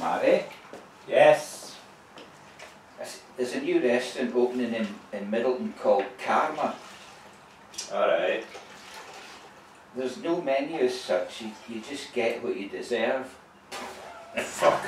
Marty? Yes. There's- a new restaurant opening in, in Middleton called Karma. Alright. There's no menu as such, you, you just get what you deserve. Fuck.